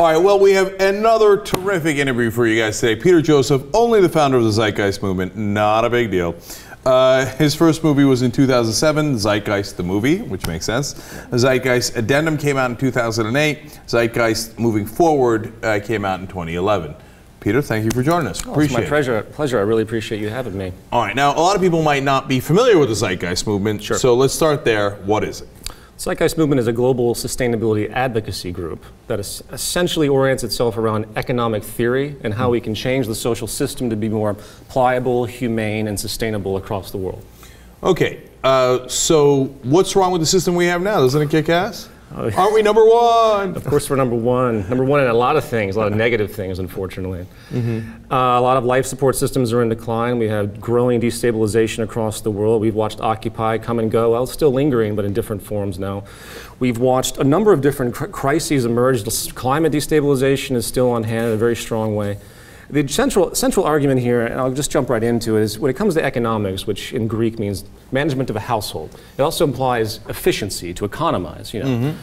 All right, well, we have another terrific interview for you guys today. Peter Joseph, only the founder of the Zeitgeist Movement, not a big deal. Uh, his first movie was in 2007, Zeitgeist the movie, which makes sense. Zeitgeist Addendum came out in 2008. Zeitgeist Moving Forward uh, came out in 2011. Peter, thank you for joining us. Oh, appreciate it's my pleasure. Pleasure. I really appreciate you having me. All right, now a lot of people might not be familiar with the Zeitgeist Movement, Sure. so let's start there. What is it? Zeitgeist Movement is a global sustainability advocacy group that essentially orients itself around economic theory and how we can change the social system to be more pliable, humane, and sustainable across the world. Okay, uh, so what's wrong with the system we have now? Doesn't it kick ass? Oh, Aren't we number one? Of course, we're number one. Number one in a lot of things, a lot of negative things, unfortunately. Uh, a lot of life support systems are in decline. We have growing destabilization across the world. We've watched Occupy come and go. Well, it's still lingering, but in different forms now. We've watched a number of different cr- crises emerge. Climate destabilization is still on hand in a very strong way. The central, central argument here, and I'll just jump right into it, is when it comes to economics, which in Greek means management of a household, it also implies efficiency, to economize. You know. Mm-hmm.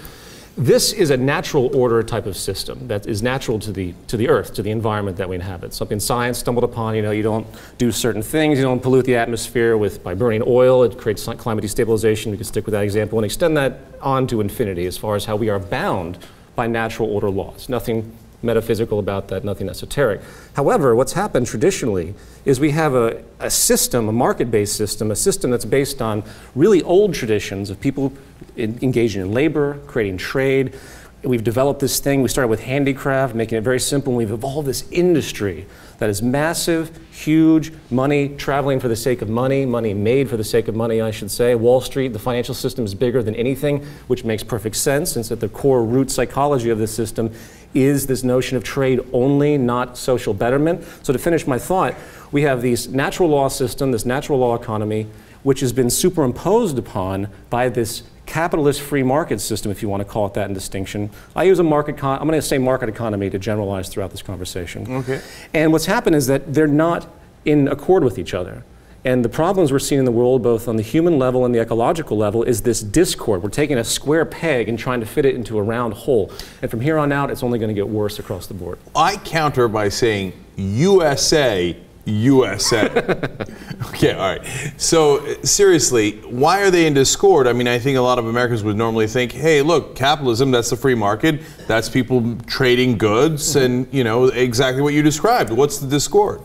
This is a natural order type of system that is natural to the, to the earth, to the environment that we inhabit. Something science stumbled upon, you know, you don't do certain things, you don't pollute the atmosphere with, by burning oil, it creates climate destabilization. We can stick with that example and extend that on to infinity as far as how we are bound by natural order laws. Nothing metaphysical about that, nothing esoteric. However, what's happened traditionally is we have a, a system, a market based system, a system that's based on really old traditions of people in, engaging in labor, creating trade. We've developed this thing. We started with handicraft, making it very simple, and we've evolved this industry that is massive, huge, money traveling for the sake of money, money made for the sake of money, I should say. Wall Street, the financial system is bigger than anything, which makes perfect sense, since at the core root psychology of this system is this notion of trade only, not social betterment. So to finish my thought, we have this natural law system, this natural law economy, which has been superimposed upon by this capitalist free market system, if you want to call it that in distinction. I use a market, con- I'm going to say market economy to generalize throughout this conversation. Okay. And what's happened is that they're not in accord with each other. And the problems we're seeing in the world, both on the human level and the ecological level, is this discord. We're taking a square peg and trying to fit it into a round hole. And from here on out, it's only going to get worse across the board. I counter by saying USA, USA. okay, all right. So, seriously, why are they in discord? I mean, I think a lot of Americans would normally think, hey, look, capitalism, that's the free market. That's people trading goods mm-hmm. and, you know, exactly what you described. What's the discord?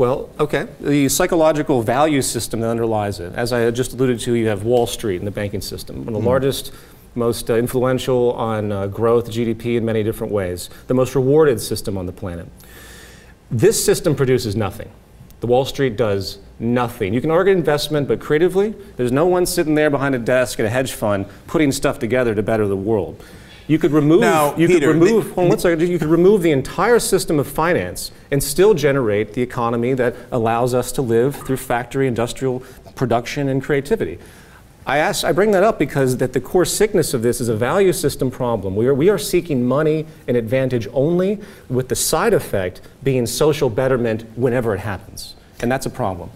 Well, okay. The psychological value system that underlies it, as I just alluded to, you have Wall Street and the banking system, one of the largest, most uh, influential on uh, growth, GDP in many different ways, the most rewarded system on the planet. This system produces nothing. The Wall Street does nothing. You can argue investment, but creatively, there's no one sitting there behind a desk at a hedge fund putting stuff together to better the world. You could remove. Now, you Peter, could remove. the- hold on one second. You could remove the entire system of finance and still generate the economy that allows us to live through factory, industrial production, and creativity. I, ask, I bring that up because that the core sickness of this is a value system problem. We are, we are seeking money and advantage only, with the side effect being social betterment whenever it happens. And that's a problem.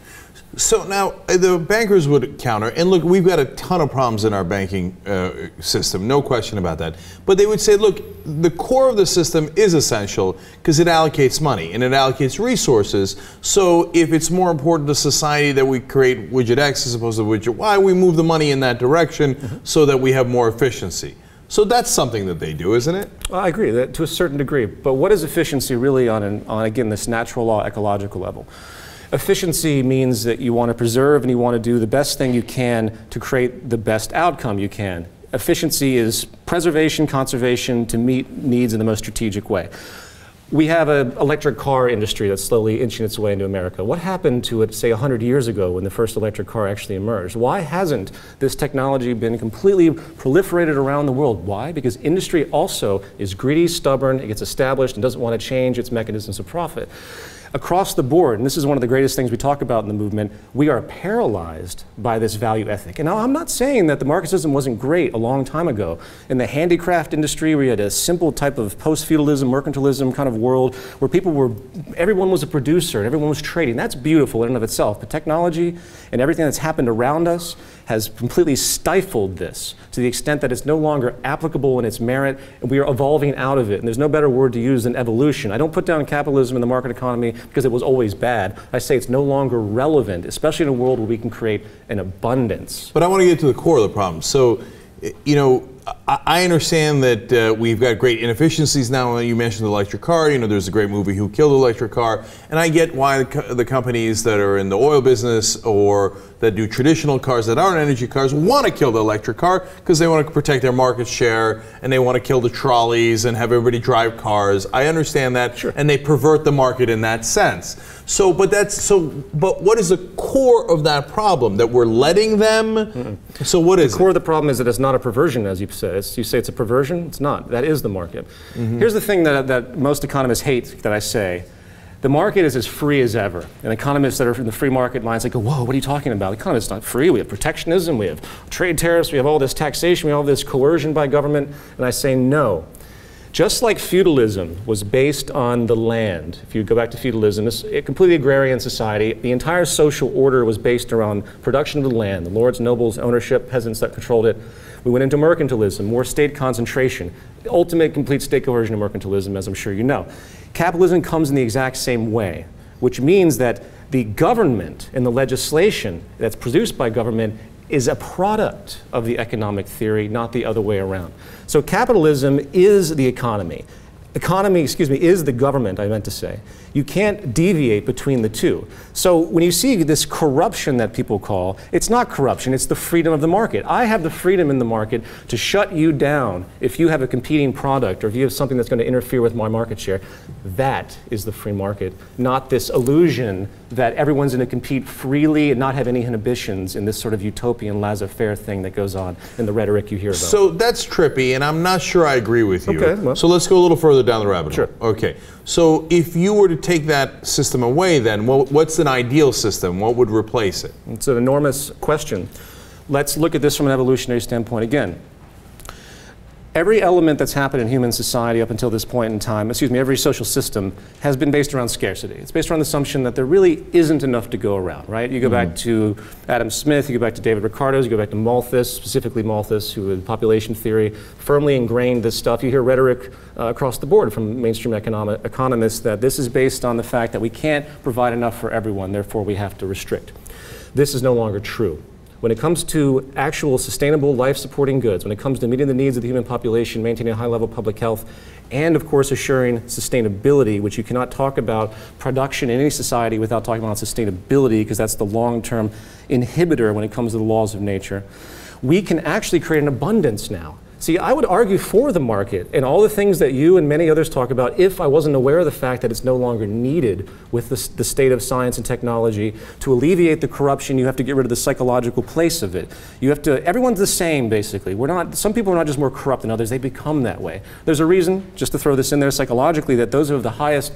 So now uh, the bankers would counter, and look, we've got a ton of problems in our banking uh, system, no question about that. But they would say, look, the core of the system is essential because it allocates money and it allocates resources. So if it's more important to society that we create widget X as opposed to widget Y, we move the money in that direction so that we have more efficiency. So that's something that they do, isn't it? Well, I agree that to a certain degree. But what is efficiency really on, an, on again, this natural law ecological level? Efficiency means that you want to preserve and you want to do the best thing you can to create the best outcome you can. Efficiency is preservation, conservation to meet needs in the most strategic way. We have an electric car industry that's slowly inching its way into America. What happened to it, say, 100 years ago when the first electric car actually emerged? Why hasn't this technology been completely proliferated around the world? Why? Because industry also is greedy, stubborn, it gets established and doesn't want to change its mechanisms of profit. Across the board, and this is one of the greatest things we talk about in the movement, we are paralyzed by this value ethic. And now I'm not saying that the system wasn't great a long time ago. In the handicraft industry, we had a simple type of post-feudalism, mercantilism kind of world where people were, everyone was a producer and everyone was trading. That's beautiful in and of itself. But technology and everything that's happened around us has completely stifled this to the extent that it's no longer applicable in its merit, and we are evolving out of it. And there's no better word to use than evolution. I don't put down capitalism and the market economy because it was always bad. I say it's no longer relevant, especially in a world where we can create an abundance. But I want to get to the core of the problem. So, you know, I understand that uh, we've got great inefficiencies now. You mentioned the electric car. You know, there's a great movie Who Killed the Electric Car, and I get why the, co- the companies that are in the oil business or that do traditional cars that aren't energy cars want to kill the electric car because they want to protect their market share and they want to kill the trolleys and have everybody drive cars. I understand that, Sure. and they pervert the market in that sense. So, but that's so. But what is the core of that problem that we're letting them? So, what is The it? core of the problem is that it's not a perversion, as you said. It's, you say it's a perversion. It's not. That is the market. Mm-hmm. Here's the thing that, that most economists hate that I say. The market is as free as ever. And economists that are in the free market minds, they go, whoa, what are you talking about? The economy is not free. We have protectionism, we have trade tariffs, we have all this taxation, we have all this coercion by government. And I say, no. Just like feudalism was based on the land, if you go back to feudalism, it's a completely agrarian society. The entire social order was based around production of the land, the lords, nobles, ownership, peasants that controlled it. We went into mercantilism, more state concentration, ultimate complete state coercion of mercantilism, as I'm sure you know. Capitalism comes in the exact same way, which means that the government and the legislation that's produced by government is a product of the economic theory, not the other way around. So capitalism is the economy. Economy, excuse me, is the government, I meant to say. You can't deviate between the two. So when you see this corruption that people call, it's not corruption, it's the freedom of the market. I have the freedom in the market to shut you down if you have a competing product or if you have something that's going to interfere with my market share. That is the free market, not this illusion that everyone's going to compete freely and not have any inhibitions in this sort of utopian laissez-faire thing that goes on in the rhetoric you hear about. So that's trippy, and I'm not sure I agree with you. Okay, well- so let's go a little further down the rabbit hole. Sure. Okay. So if you were to take that system away, then what, what's an ideal system? What would replace it? It's an enormous question. Let's look at this from an evolutionary standpoint again. Every element that's happened in human society up until this point in time, excuse me, every social system has been based around scarcity. It's based around the assumption that there really isn't enough to go around, right? You go back to Adam Smith, you go back to David Ricardo, you go back to Malthus, specifically Malthus, who in population theory firmly ingrained this stuff. You hear rhetoric uh, across the board from mainstream economic, economists that this is based on the fact that we can't provide enough for everyone, therefore we have to restrict. This is no longer true. When it comes to actual sustainable life supporting goods, when it comes to meeting the needs of the human population, maintaining a high level of public health, and of course assuring sustainability, which you cannot talk about production in any society without talking about sustainability, because that's the long term inhibitor when it comes to the laws of nature, we can actually create an abundance now. See, I would argue for the market and all the things that you and many others talk about if I wasn't aware of the fact that it's no longer needed with the, the state of science and technology. To alleviate the corruption, you have to get rid of the psychological place of it. You have to, everyone's the same basically. We're not, some people are not just more corrupt than others, they become that way. There's a reason, just to throw this in there psychologically, that those who have the highest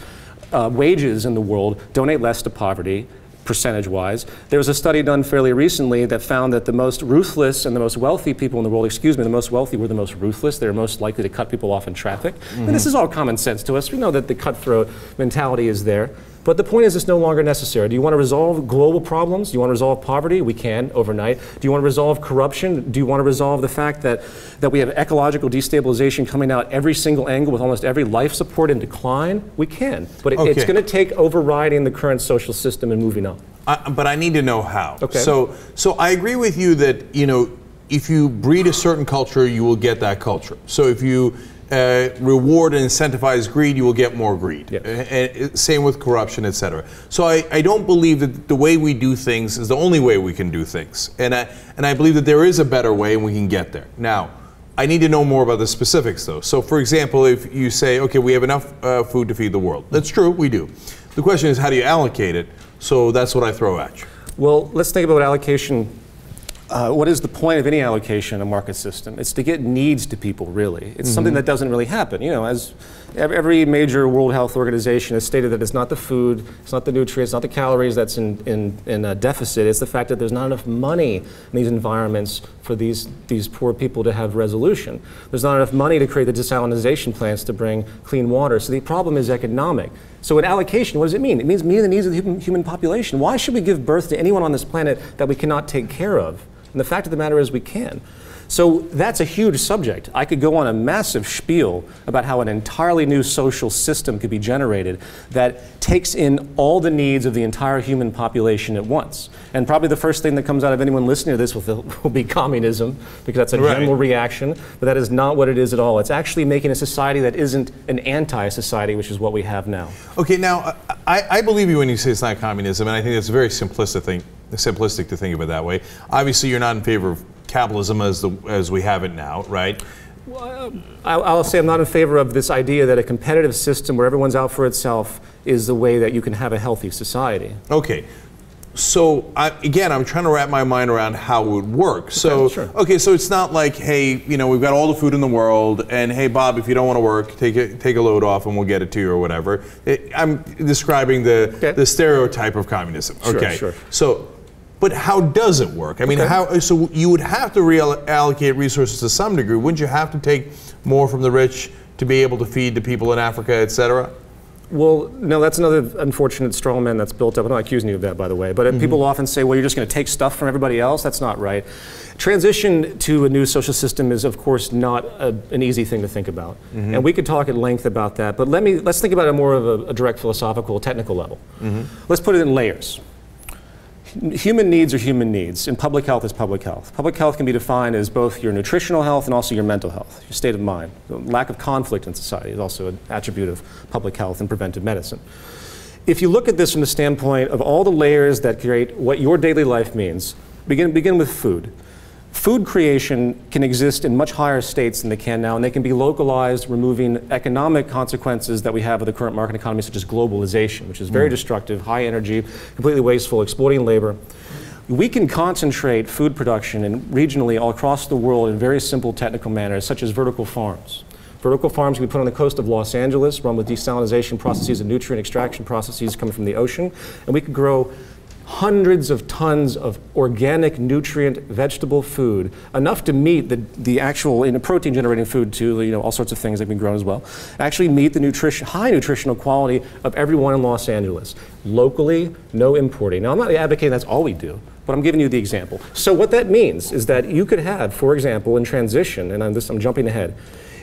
uh, wages in the world donate less to poverty percentage wise. There was a study done fairly recently that found that the most ruthless and the most wealthy people in the world, excuse me, the most wealthy were the most ruthless. They're most likely to cut people off in traffic. And this is all common sense to us. We know that the cutthroat mentality is there. But the point is, it's no longer necessary. Do you want to resolve global problems? Do you want to resolve poverty? We can overnight. Do you want to resolve corruption? Do you want to resolve the fact that, that we have ecological destabilization coming out every single angle with almost every life support in decline? We can. But it, it's going to take overriding the current social system and moving on. I, but I need to know how. Okay. So, so I agree with you that you know if you breed a certain culture, you will get that culture. So if you uh, reward and incentivize greed, you will get more greed. Yes. Uh, and- same with corruption, etc. So I, I don't believe that the way we do things is the only way we can do things, and I and I believe that there is a better way, and we can get there. Now. I need to know more about the specifics, though. So, for example, if you say, okay, we have enough uh, food to feed the world, that's true, we do. The question is, how do you allocate it? So that's what I throw at you. Well, let's think about allocation. Uh, what is the point of any allocation in a market system? It's to get needs to people, really. It's something that doesn't really happen. You know, as every major World Health Organization has stated that it's not the food, it's not the nutrients, not the calories that's in, in, in a deficit. It's the fact that there's not enough money in these environments for these, these poor people to have resolution. There's not enough money to create the desalinization plants to bring clean water. So the problem is economic. So in allocation, what does it mean? It means meeting the needs of the human, human population. Why should we give birth to anyone on this planet that we cannot take care of? And the fact of the matter is, we can. So that's a huge subject. I could go on a massive spiel about how an entirely new social system could be generated that takes in all the needs of the entire human population at once. And probably the first thing that comes out of anyone listening to this will, will be communism, because that's a right. general reaction, but that is not what it is at all. It's actually making a society that isn't an anti society, which is what we have now. Okay, now, I, I believe you when you say it's not communism, and I think it's a very simplistic, thing, simplistic to think of it that way. Obviously, you're not in favor of capitalism as the as we have it now, right? Well, um, I'll say I'm not in favor of this idea that a competitive system where everyone's out for itself is the way that you can have a healthy society. Okay. So I, again, I'm trying to wrap my mind around how it would work. So okay, sure. okay, so it's not like, hey, you know, we've got all the food in the world, and hey, Bob, if you don't want to work, take a, take a load off, and we'll get it to you or whatever. It, I'm describing the okay. the stereotype of communism. Okay, sure, sure. So but how does it work? I mean, okay. how? So you would have to reallocate resources to some degree. Wouldn't you have to take more from the rich to be able to feed the people in Africa, et cetera? Well, no, that's another unfortunate straw man that's built up. I'm not accusing you of that, by the way. But mm-hmm. people often say, well, you're just going to take stuff from everybody else. That's not right. Transition to a new social system is, of course, not a, an easy thing to think about. Mm-hmm. And we could talk at length about that. But let me, let's think about it more of a, a direct philosophical, technical level. Mm-hmm. Let's put it in layers human needs are human needs, and public health is public health. Public health can be defined as both your nutritional health and also your mental health, your state of mind. The lack of conflict in society is also an attribute of public health and preventive medicine. If you look at this from the standpoint of all the layers that create what your daily life means, begin, begin with food food creation can exist in much higher states than they can now, and they can be localized, removing economic consequences that we have of the current market economy, such as globalization, which is very mm. destructive, high energy, completely wasteful, exploiting labor. We can concentrate food production and regionally all across the world in very simple technical manners, such as vertical farms. Vertical farms can be put on the coast of Los Angeles, run with desalination processes and nutrient extraction processes coming from the ocean, and we could grow hundreds of tons of organic nutrient vegetable food, enough to meet the, the actual in protein generating food too, you know, all sorts of things that can be grown as well, actually meet the nutrition, high nutritional quality of everyone in Los Angeles. Locally, no importing. Now I'm not advocating that's all we do, but I'm giving you the example. So what that means is that you could have, for example, in transition, and I'm, this, I'm jumping ahead,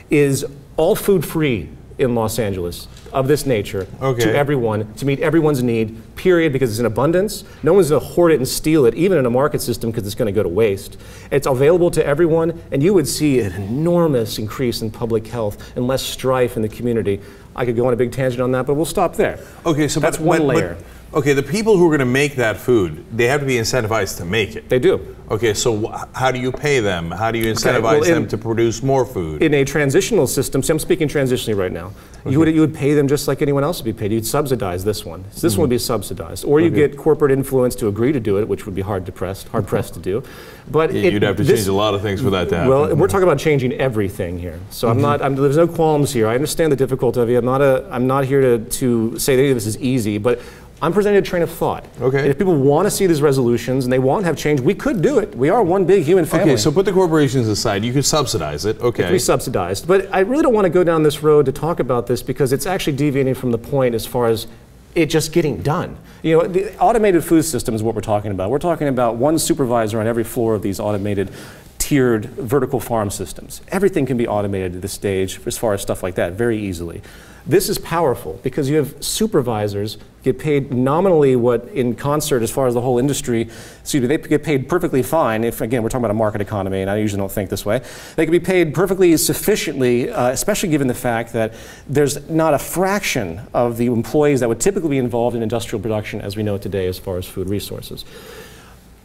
is all food free in Los Angeles of this nature okay. to everyone to meet everyone's need, period, because it's in abundance. No one's going to hoard it and steal it, even in a market system, because it's going to go to waste. It's available to everyone, and you would see an enormous increase in public health and less strife in the community. I could go on a big tangent on that, but we'll stop there. Okay, so that's but, one but, layer. But, Okay, the people who are going to make that food, they have to be incentivized to make it. They do. Okay, so how do you pay them? How do you incentivize okay, well, in, them to produce more food? In a transitional system, see, I'm speaking transitionally right now. Okay. You would you would pay them just like anyone else would be paid. You'd subsidize this one. So this mm-hmm. one would be subsidized, or you okay. get corporate influence to agree to do it, which would be hard to press, hard pressed to do. But yeah, it, you'd have to this, change a lot of things for that to happen. Well, we're talking about changing everything here. So mm-hmm. I'm not. I'm, there's no qualms here. I understand the difficulty of it. I'm not a. I'm not here to to say that this is easy, but I'm presenting a train of thought. Okay. And if people want to see these resolutions and they want to have change, we could do it. We are one big human family. Okay, so put the corporations aside. You could subsidize it. Okay. It could be subsidized. But I really don't want to go down this road to talk about this because it's actually deviating from the point as far as it just getting done. You know, the automated food system is what we're talking about. We're talking about one supervisor on every floor of these automated tiered vertical farm systems. Everything can be automated at this stage as far as stuff like that very easily. This is powerful because you have supervisors get paid nominally what in concert as far as the whole industry, excuse me, they get paid perfectly fine if, again, we're talking about a market economy and I usually don't think this way. They can be paid perfectly sufficiently, uh, especially given the fact that there's not a fraction of the employees that would typically be involved in industrial production as we know it today as far as food resources.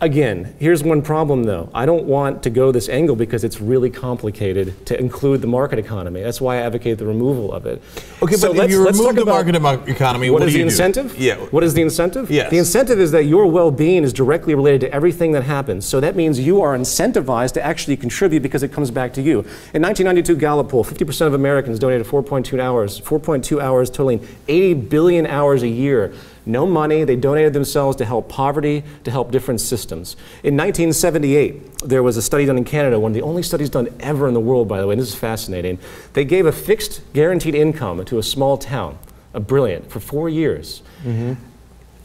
Again, here's one problem though. I don't want to go this angle because it's really complicated to include the market economy. That's why I advocate the removal of it. Okay, so but if you remove the market economy, what, what is the incentive? Do? Yeah. What is the incentive? Yes. The incentive is that your well-being is directly related to everything that happens. So that means you are incentivized to actually contribute because it comes back to you. In 1992 Gallup poll, 50% of Americans donated 4.2 hours, 4.2 hours totaling 80 billion hours a year no money. They donated themselves to help poverty, to help different systems. In 1978, there was a study done in Canada, one of the only studies done ever in the world, by the way, and this is fascinating. They gave a fixed guaranteed income to a small town, a brilliant, for four years. Mm-hmm.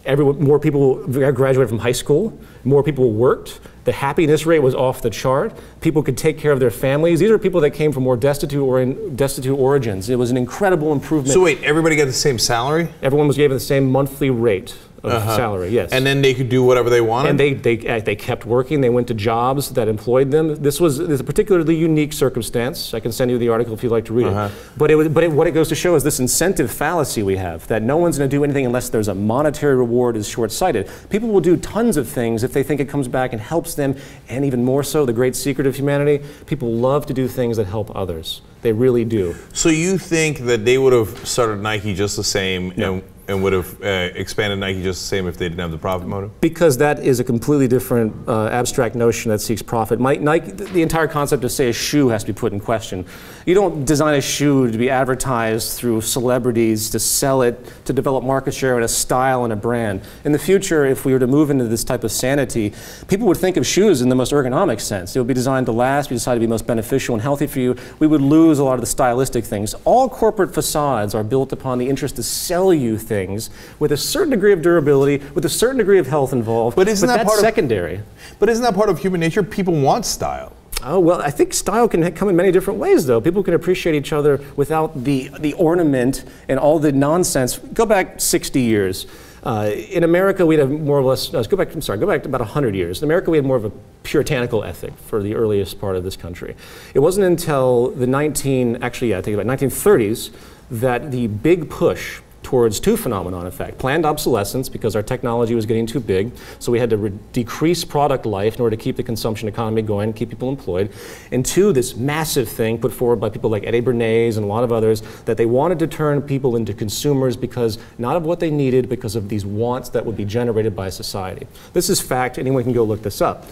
Everyone, more people graduated from high school, more people worked. The happiness rate was off the chart. People could take care of their families. These are people that came from more destitute, or destitute origins. It was an incredible improvement. So wait, everybody got the same salary? Everyone was given the same monthly rate of uh-huh. salary. Yes. And then they could do whatever they wanted. And they they uh, they kept working. They went to jobs that employed them. This was, this a particularly unique circumstance. I can send you the article if you'd like to read uh-huh. it. But it was, but it, what it goes to show is this incentive fallacy we have that no one's going to do anything unless there's a monetary reward is short-sighted. People will do tons of things if they think it comes back and helps them. And even more so, the great secret of humanity: people love to do things that help others. They really do. So you think that they would have started Nike just the same? No. And and would have uh, expanded Nike just the same if they didn't have the profit motive? Because that is a completely different uh, abstract notion that seeks profit. My, Nike, the entire concept of, say, a shoe has to be put in question. You don't design a shoe to be advertised through celebrities to sell it, to develop market share and a style and a brand. In the future, if we were to move into this type of sanity, people would think of shoes in the most ergonomic sense. It would be designed to last, be designed to be most beneficial and healthy for you. We would lose a lot of the stylistic things. All corporate facades are built upon the interest to sell you things things with a certain degree of durability, with a certain degree of health involved. But isn't but that that's part secondary? Of, but isn't that part of human nature? People want style. Oh, well, I think style can come in many different ways, though. People can appreciate each other without the, the ornament and all the nonsense. Go back 60 years. Uh, in America, we'd have more or less, uh, go back, I'm sorry, go back to about 100 years. In America, we had more of a puritanical ethic for the earliest part of this country. It wasn't until the 19, actually, yeah, I think about 1930s, that the big push towards two phenomena, in fact. Planned obsolescence, because our technology was getting too big, so we had to decrease product life in order to keep the consumption economy going, keep people employed. And two, this massive thing put forward by people like Eddie Bernays and a lot of others, that they wanted to turn people into consumers because not of what they needed, because of these wants that would be generated by society. This is fact, anyone can go look this up.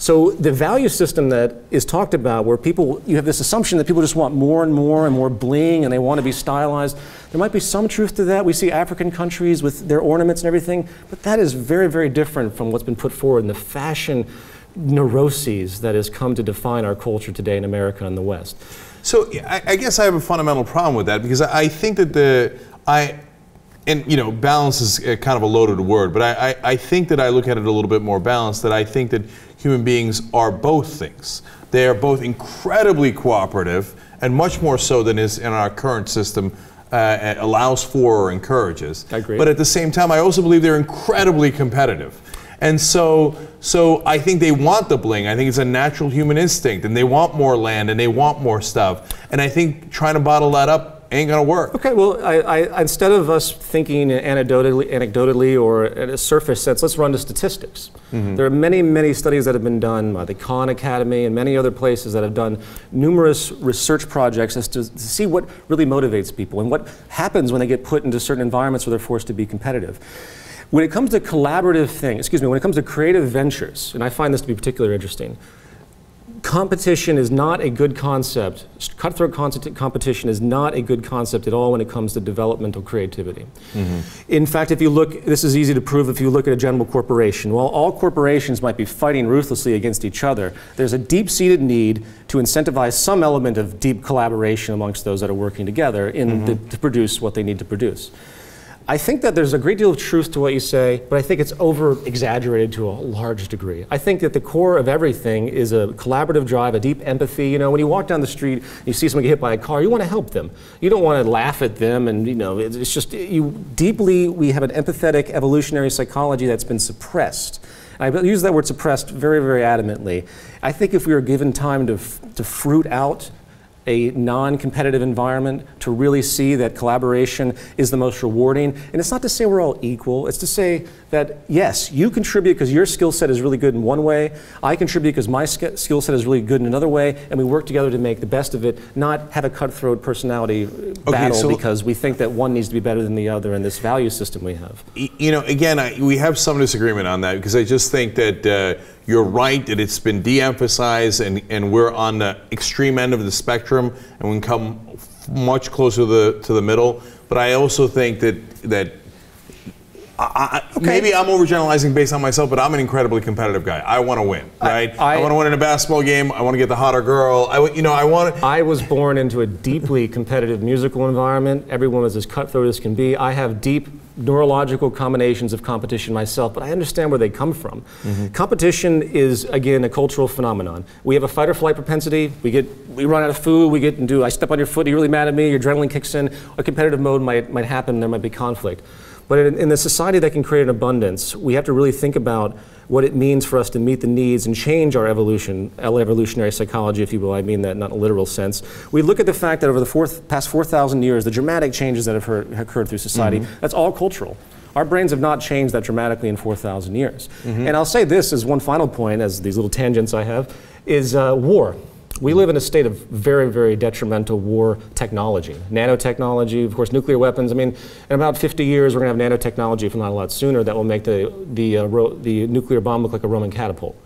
So the value system that is talked about, where people, you have this assumption that people just want more and more and more bling and they want to be stylized. There might be some truth to that. We see African countries with their ornaments and everything, but that is very, very different from what's been put forward in the fashion neuroses that has come to define our culture today in America and the West. So I, I guess I have a fundamental problem with that because I, think that the I and you know, balance is uh, kind of a loaded word, but I, I, I, think that I look at it a little bit more balanced. That I think that human beings are both things. They are both incredibly cooperative, and much more so than is in our current system uh, allows for or encourages. I agree. But at the same time, I also believe they're incredibly competitive. And so, so I think they want the bling. I think it's a natural human instinct, and they want more land and they want more stuff. And I think trying to bottle that up ain't going to work. Okay, well, I, I, instead of us thinking anecdotally, anecdotally or at a surface sense, let's run to statistics. Mm-hmm. There are many, many studies that have been done by the Khan Academy and many other places that have done numerous research projects as to, to see what really motivates people and what happens when they get put into certain environments where they're forced to be competitive. When it comes to collaborative things, excuse me, when it comes to creative ventures, and I find this to be particularly interesting, competition is not a good concept. Cutthroat competition is not a good concept at all when it comes to developmental creativity. Mm-hmm. In fact, if you look, this is easy to prove if you look at a general corporation. While all corporations might be fighting ruthlessly against each other, there's a deep seated need to incentivize some element of deep collaboration amongst those that are working together in mm-hmm. the, to produce what they need to produce. I think that there's a great deal of truth to what you say, but I think it's over exaggerated to a large degree. I think that the core of everything is a collaborative drive, a deep empathy. You know, when you walk down the street, you see someone get hit by a car, you want to help them. You don't want to laugh at them, and you know, it's just you deeply. We have an empathetic evolutionary psychology that's been suppressed. I use that word suppressed very, very adamantly. I think if we were given time to, to fruit out a non competitive environment to really see that collaboration is the most rewarding. And it's not to say we're all equal, it's to say that yes, you contribute because your skill set is really good in one way, I contribute because my skill set is really good in another way, and we work together to make the best of it, not have a cutthroat personality okay, battle so because we think that one needs to be better than the other in this value system we have. You know, again, I, we have some disagreement on that because I just think that. Uh, you're right that it's been de-emphasized and, and we're on the extreme end of the spectrum and we can come much closer to the, to the middle. But I also think that, that I, I, Maybe I'm overgeneralizing based on myself, but I'm an incredibly competitive guy. I want to win, right? I, I want to win in a basketball game. I want to get the hotter girl. I, you know, I want. I was born into a deeply competitive musical environment. Everyone is as cutthroat as can be. I have deep neurological combinations of competition myself, but I understand where they come from. Mm-hmm. Competition is again a cultural phenomenon. We have a fight or flight propensity. We get we run out of food. We get and do. I step on your foot. You're really mad at me. Your adrenaline kicks in. A competitive mode might might happen. There might be conflict. But in, in the society that can create an abundance, we have to really think about what it means for us to meet the needs and change our evolution, evolutionary psychology, if you will. I mean that not in a literal sense. We look at the fact that over the fourth, past 4,000 years, the dramatic changes that have, heard, occurred through society, mm-hmm. that's all cultural. Our brains have not changed that dramatically in 4,000 years. Mm-hmm. And I'll say this as one final point, as these little tangents I have, is uh, war. We live in a state of very, very detrimental war technology. Nanotechnology, of course, nuclear weapons. I mean, in about 50 years, we're going to have nanotechnology, if not a lot sooner, that will make the, the, uh, the nuclear bomb look like a Roman catapult.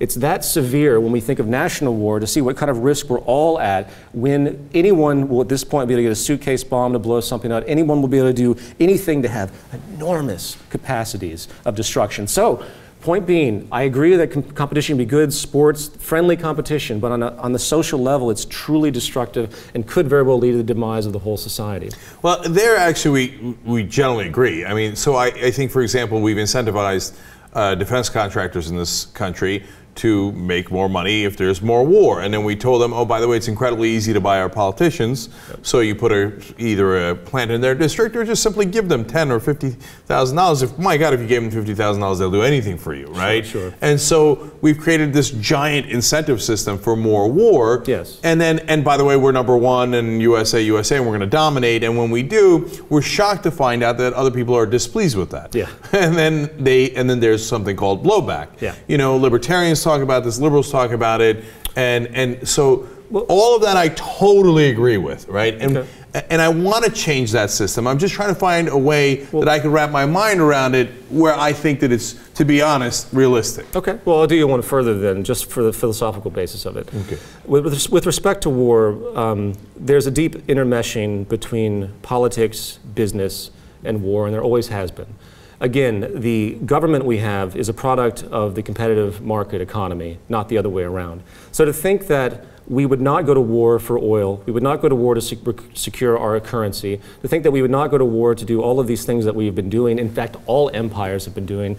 It's that severe when we think of national war to see what kind of risk we're all at when anyone will at this point be able to get a suitcase bomb to blow something up. Anyone will be able to do anything to have enormous capacities of destruction. So Point being, I agree that com- competition be good, sports, friendly competition, but on, a, on the social level, it's truly destructive and could very well lead to the demise of the whole society. Well, there actually we, we generally agree. I mean, so I, I think, for example, we've incentivized uh, defense contractors in this country to make more money if there's more war. And then we told them, oh, by the way, it's incredibly easy to buy our politicians. Yep. So you put a, either a plant in their district or just simply give them ten or fifty thousand dollars. If my God, if you gave them fifty thousand dollars, they'll do anything for you, right? Sure, sure. And so we've created this giant incentive system for more war. Yes. And then, and by the way, we're number one in USA, USA, and we're going to dominate. And when we do, we're shocked to find out that other people are displeased with that. Yeah. And then they, and then there's something called blowback. Yeah. You know, libertarians talk about this, liberals talk about it, and and so all of that I totally agree with, right? And okay. and I want to change that system. I'm just trying to find a way well, that I can wrap my mind around it where I think that it's, to be honest, realistic. Okay. Well, I'll do you one further then, just for the philosophical basis of it. Okay. With, with respect to war, um, there's a deep intermeshing between politics, business, and war, and there always has been. Again, the government we have is a product of the competitive market economy, not the other way around. So to think that we would not go to war for oil, we would not go to war to sec secure our currency, to think that we would not go to war to do all of these things that we've been doing, in fact, all empires have been doing,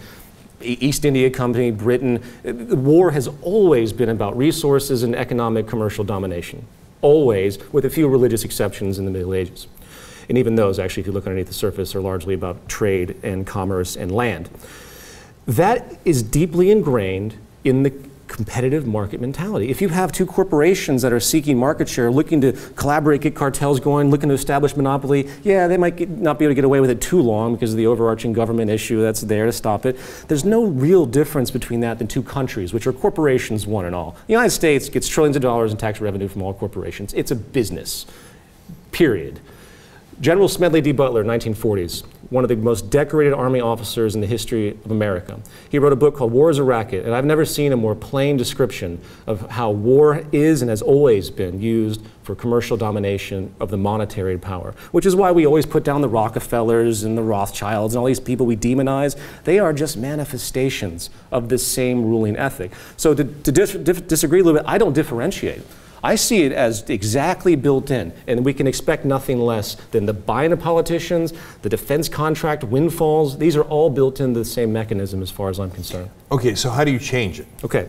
East India Company, Britain, war has always been about resources and economic commercial domination. Always, with a few religious exceptions in the Middle Ages. And even those, actually, if you look underneath the surface, are largely about trade and commerce and land. That is deeply ingrained in the competitive market mentality. If you have two corporations that are seeking market share, looking to collaborate, get cartels going, looking to establish monopoly, yeah, they might get, not be able to get away with it too long because of the overarching government issue that's there to stop it. There's no real difference between that than two countries, which are corporations, one and all. The United States gets trillions of dollars in tax revenue from all corporations. It's a business, period. General Smedley D. Butler, 1940s, one of the most decorated Army officers in the history of America. He wrote a book called War is a Racket, and I've never seen a more plain description of how war is and has always been used for commercial domination of the monetary power, which is why we always put down the Rockefellers and the Rothschilds and all these people we demonize. They are just manifestations of this same ruling ethic. So to, to dis disagree a little bit, I don't differentiate. I see it as exactly built in, and we can expect nothing less than the buying of politicians, the defense contract windfalls. These are all built into the same mechanism as far as I'm concerned. Okay, so how do you change it? Okay.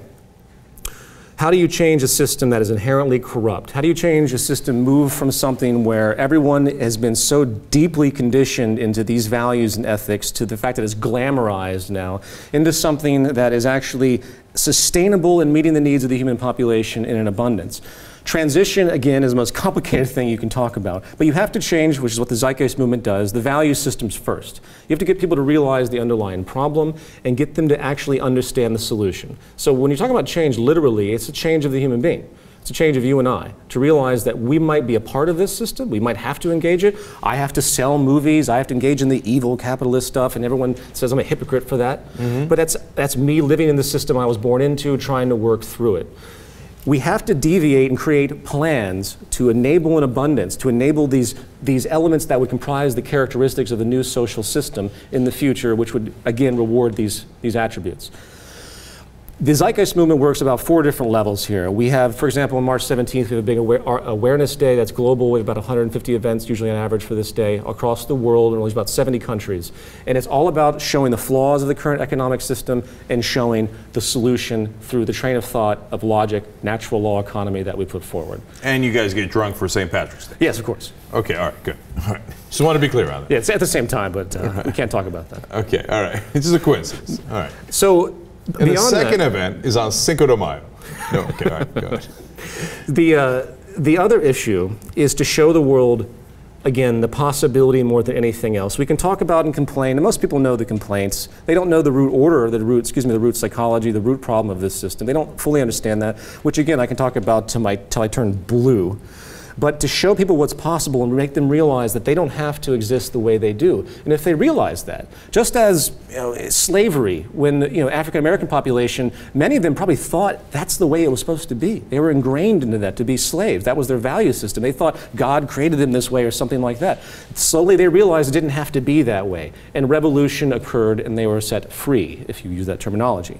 How do you change a system that is inherently corrupt? How do you change a system, move from something where everyone has been so deeply conditioned into these values and ethics to the fact that it's glamorized now, into something that is actually sustainable and meeting the needs of the human population in an abundance? Transition, again, is the most complicated thing you can talk about. But you have to change, which is what the Zeitgeist movement does, the value systems first. You have to get people to realize the underlying problem and get them to actually understand the solution. So when you talk about change, literally, it's a change of the human being. It's a change of you and I to realize that we might be a part of this system. We might have to engage it. I have to sell movies. I have to engage in the evil capitalist stuff, and everyone says I'm a hypocrite for that. Mm -hmm. But that's that's me living in the system I was born into, trying to work through it we have to deviate and create plans to enable an abundance, to enable these, these elements that would comprise the characteristics of the new social system in the future, which would again reward these, these attributes. The Zeitgeist movement works about four different levels here. We have, for example, on March 17th, we have a big aware, awareness day that's global with about 150 events, usually on average for this day, across the world in only about 70 countries. And it's all about showing the flaws of the current economic system and showing the solution through the train of thought of logic, natural law economy that we put forward. And you guys get drunk for St. Patrick's Day? Yes, of course. Okay, all right, good. All right. Just want to be clear on that. Yeah, it's at the same time, but uh, right. we can't talk about that. Okay, all right. It's just a coincidence. All right. So and the second that, event is on Cinco de Mayo. No, okay, all right, go ahead. The, uh, the other issue is to show the world, again, the possibility more than anything else. We can talk about and complain, and most people know the complaints. They don't know the root order, the root, excuse me, the root psychology, the root problem of this system. They don't fully understand that, which again, I can talk about till, my, till I turn blue but to show people what's possible and make them realize that they don't have to exist the way they do. And if they realize that, just as you know, slavery, when the you know, African American population, many of them probably thought that's the way it was supposed to be. They were ingrained into that to be slaves. That was their value system. They thought God created them this way or something like that. Slowly they realized it didn't have to be that way. And revolution occurred and they were set free, if you use that terminology.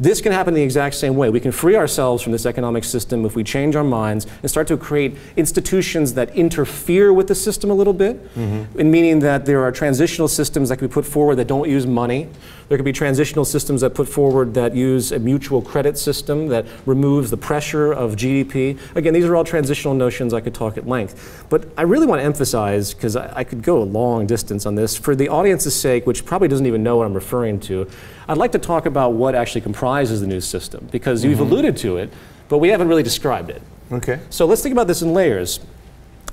This can happen the exact same way. We can free ourselves from this economic system if we change our minds and start to create institutions that interfere with the system a little bit, mm-hmm. in meaning that there are transitional systems that can be put forward that don't use money. There could be transitional systems that put forward that use a mutual credit system that removes the pressure of GDP. Again, these are all transitional notions I could talk at length. But I really want to emphasize, because I, I could go a long distance on this, for the audience's sake, which probably doesn't even know what I'm referring to, I'd like to talk about what actually comprises the new system, because mm-hmm. you've alluded to it, but we haven't really described it. Okay. So let's think about this in layers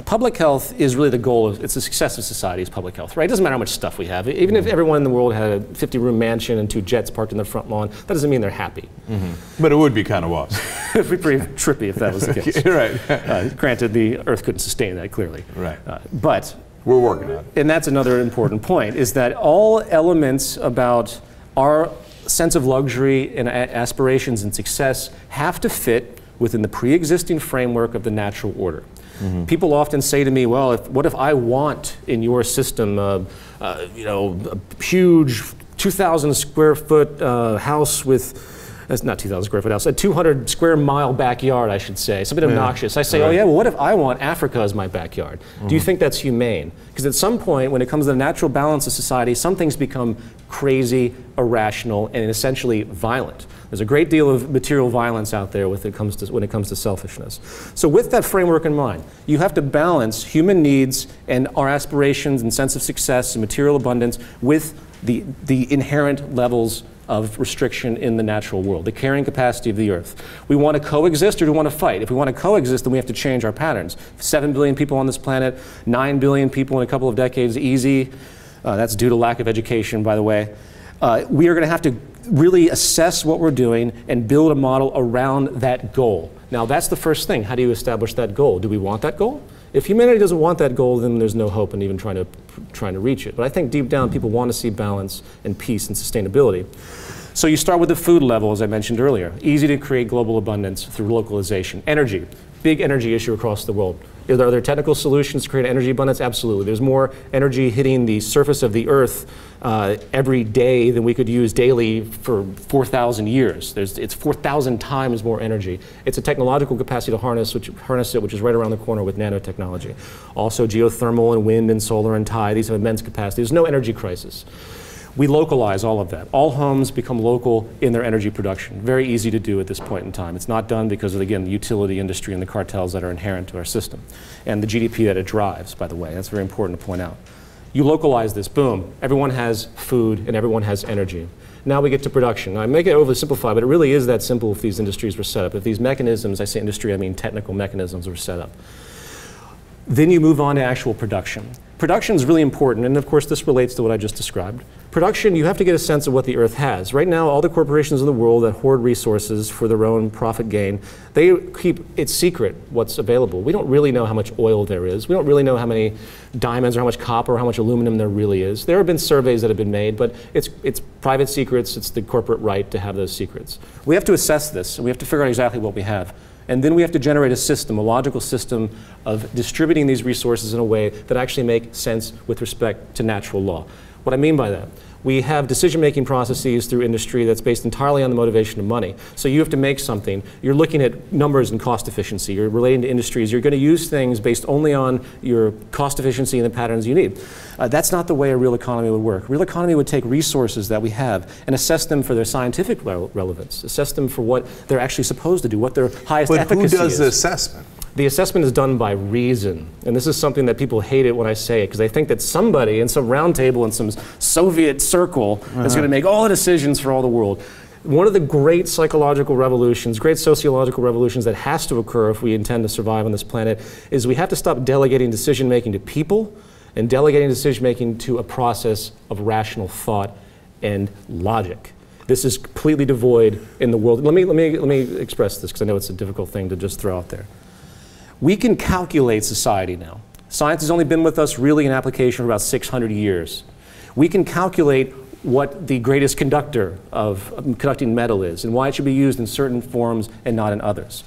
public health is really the goal of it's the success of society is public health right? It doesn't matter how much stuff we have. Even mm-hmm. if everyone in the world had a 50 room mansion and two jets parked in the front lawn that doesn't mean they're happy. Mm-hmm. but it would be kind of awesome. It'd be pretty trippy if that was the case. Right. Uh, granted the earth couldn't sustain that clearly. Right. Uh, but we're working on it. And that's another important point is that all elements about our sense of luxury and aspirations and success have to fit within the pre-existing framework of the natural order Mm-hmm. People often say to me, well, if, what if I want in your system, uh, uh, you know, a huge 2,000 square foot uh, house with that's not 2,000 square foot house, a 200 square mile backyard, I should say, something yeah. obnoxious. I say, oh, right. oh yeah, well, what if I want Africa as my backyard? Mm-hmm. Do you mm-hmm. think that's humane? Because at some point, when it comes to the natural balance of society, some things become crazy, irrational, and essentially violent. There's a great deal of material violence out there when it comes to, when it comes to selfishness. So, with that framework in mind, you have to balance human needs and our aspirations and sense of success and material abundance with the, the inherent levels of restriction in the natural world, the carrying capacity of the earth. We want to coexist or do we want to fight? If we want to coexist, then we have to change our patterns. Seven billion people on this planet, nine billion people in a couple of decades, easy. Uh, that's due to lack of education, by the way. Uh, we are going to have to really assess what we're doing and build a model around that goal. Now, that's the first thing. How do you establish that goal? Do we want that goal? If humanity doesn't want that goal, then there's no hope in even trying to, trying to reach it. But I think deep down, people want to see balance and peace and sustainability. So you start with the food level, as I mentioned earlier. Easy to create global abundance through localization. Energy, big energy issue across the world. Are there technical solutions to create energy abundance? Absolutely. There's more energy hitting the surface of the Earth uh, every day than we could use daily for 4,000 years. There's, it's 4,000 times more energy. It's a technological capacity to harness, which, harness it, which is right around the corner with nanotechnology. Also, geothermal and wind and solar and tide, these have immense capacity. There's no energy crisis. We localize all of that. All homes become local in their energy production. Very easy to do at this point in time. It's not done because of, again, the utility industry and the cartels that are inherent to our system. And the GDP that it drives, by the way. That's very important to point out. You localize this, boom, everyone has food and everyone has energy. Now we get to production. Now, I make it overly simplified, but it really is that simple if these industries were set up. If these mechanisms, I say industry, I mean technical mechanisms were set up. Then you move on to actual production. Production is really important, and of course, this relates to what I just described. Production, you have to get a sense of what the Earth has. Right now, all the corporations in the world that hoard resources for their own profit gain, they keep it secret what's available. We don't really know how much oil there is. We don't really know how many diamonds or how much copper or how much aluminum there really is. There have been surveys that have been made, but it's, it's private secrets. It's the corporate right to have those secrets. We have to assess this, and we have to figure out exactly what we have. And then we have to generate a system, a logical system of distributing these resources in a way that actually make sense with respect to natural law. What I mean by that, we have decision making processes through industry that's based entirely on the motivation of money. So you have to make something. You're looking at numbers and cost efficiency. You're relating to industries. You're going to use things based only on your cost efficiency and the patterns you need. Uh, that's not the way a real economy would work. Real economy would take resources that we have and assess them for their scientific re- relevance, assess them for what they're actually supposed to do, what their highest But efficacy who does is. the assessment? The assessment is done by reason. And this is something that people hate it when I say it because they think that somebody in some round table in some Soviet circle is going to uh-huh. make all the decisions for all the world. One of the great psychological revolutions, great sociological revolutions that has to occur if we intend to survive on this planet is we have to stop delegating decision making to people and delegating decision making to a process of rational thought and logic. This is completely devoid in the world. Let me, let me, let me express this because I know it's a difficult thing to just throw out there. We can calculate society now. Science has only been with us really in application for about 600 years. We can calculate what the greatest conductor of conducting metal is and why it should be used in certain forms and not in others.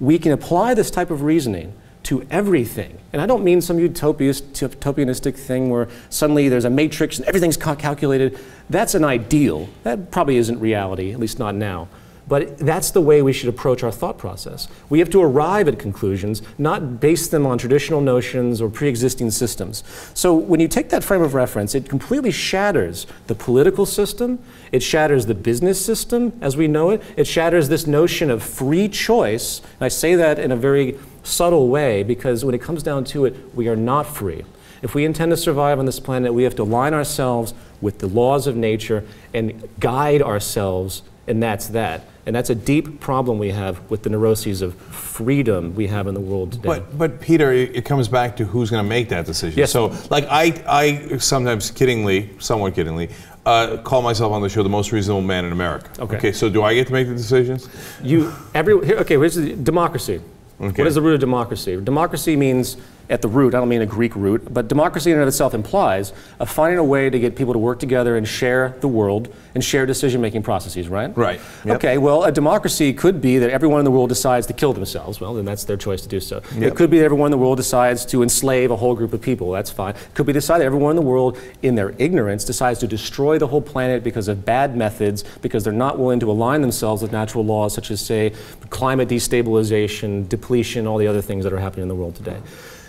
We can apply this type of reasoning to everything. And I don't mean some utopianistic thing where suddenly there's a matrix and everything's calculated. That's an ideal. That probably isn't reality, at least not now. But that's the way we should approach our thought process. We have to arrive at conclusions, not base them on traditional notions or pre existing systems. So when you take that frame of reference, it completely shatters the political system, it shatters the business system as we know it, it shatters this notion of free choice. And I say that in a very subtle way because when it comes down to it, we are not free. If we intend to survive on this planet, we have to align ourselves with the laws of nature and guide ourselves, and that's that. And that's a deep problem we have with the neuroses of freedom we have in the world today. But but Peter, it, comes back to who's going to make that decision. Yes. So like I I sometimes kiddingly, somewhat kiddingly, uh, call myself on the show the most reasonable man in America. Okay. Okay. So do I get to make the decisions? You every here, okay. Here's the democracy. Okay. What is the root of democracy? Democracy means at the root. I don't mean a Greek root, but democracy in and of itself implies of finding a way to get people to work together and share the world and share decision-making processes. Right. Right. Yep. Okay. Well, a democracy could be that everyone in the world decides to kill themselves. Well, then that's their choice to do so. Yep. It could be that everyone in the world decides to enslave a whole group of people. That's fine. It could be decided that everyone in the world, in their ignorance, decides to destroy the whole planet because of bad methods, because they're not willing to align themselves with natural laws such as, say, climate destabilization, depletion, all the other things that are happening in the world today.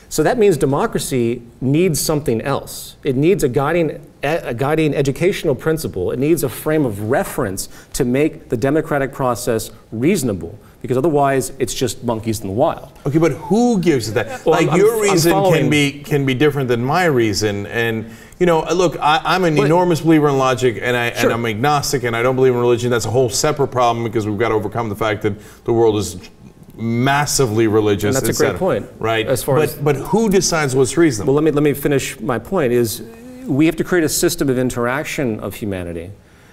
So that means democracy needs something else. It needs a guiding, a guiding educational principle. It needs a frame of reference to make the democratic process reasonable, because otherwise it's just monkeys in the wild. Okay, but who gives that? Well, like I'm- your I'm reason can be can be different than my reason, and you know, look, I, I'm an But- enormous believer in logic, and I Sure. and I'm agnostic, and I don't believe in religion. That's a whole separate problem because we've got to overcome the fact that the world is massively religious. And that's a cetera, great point, right? as far but as- but who decides what's reasonable? Well, let me, let me finish my point is we have to create a system of interaction of humanity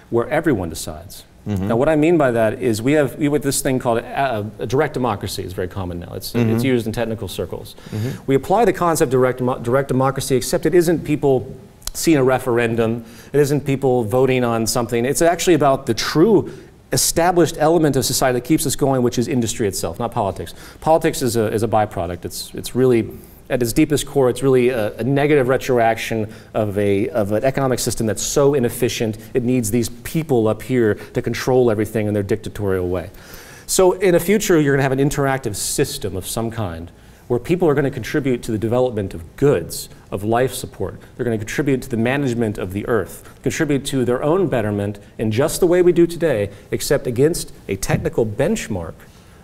where everyone decides. Mm-hmm. Now, what I mean by that is we have, we have this thing called a, a direct democracy. It's very common now. It's, it's mm-hmm. used in technical circles. Mm-hmm. We apply the concept of direct, direct democracy, except it isn't people seeing a referendum. It isn't people voting on something. It's actually about the true established element of society that keeps us going, which is industry itself, not politics. Politics is a, is a byproduct. It's, it's really, at its deepest core, it's really a, a negative retroaction of, a, of an economic system that's so inefficient, it needs these people up here to control everything in their dictatorial way. So, in the future, you're going to have an interactive system of some kind where people are going to contribute to the development of goods, of life support. They're going to contribute to the management of the earth, contribute to their own betterment in just the way we do today, except against a technical benchmark